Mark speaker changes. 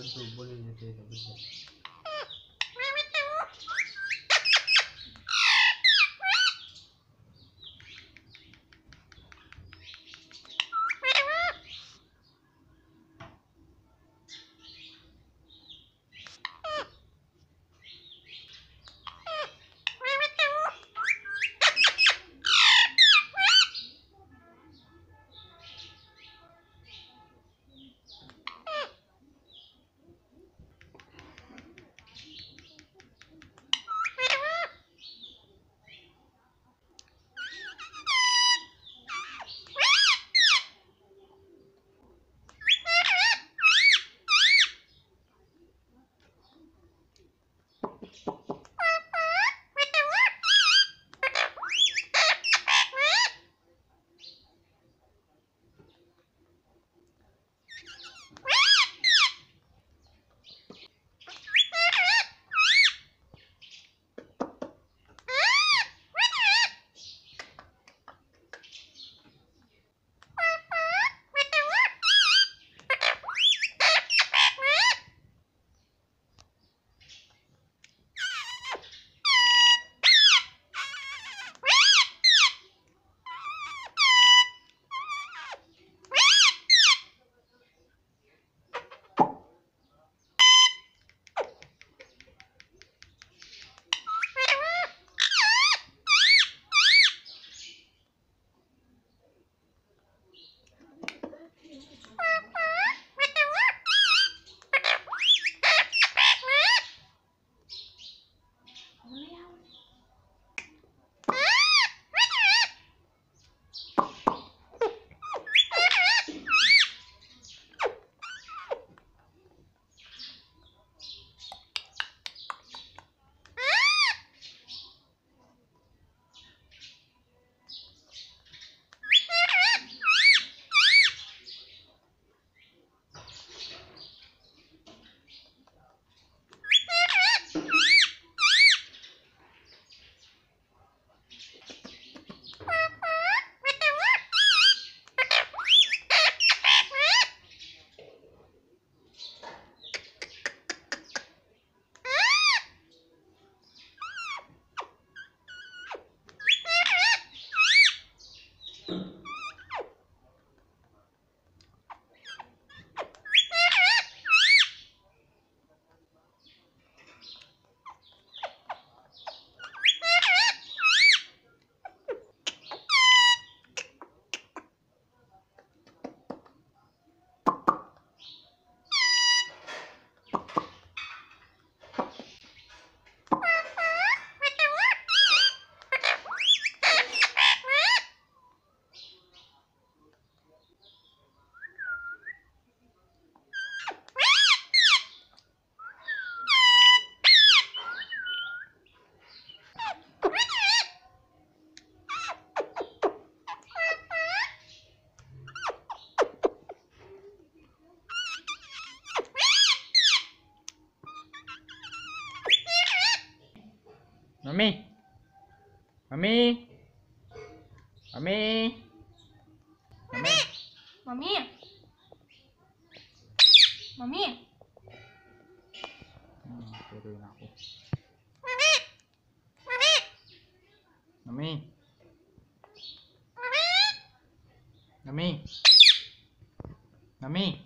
Speaker 1: 成都五零一飞的不行。Bop, bop.
Speaker 2: Mummy mummy mummy mummy
Speaker 3: mummy mummy
Speaker 2: હમ, ફેરવી નાખું mummy mummy mummy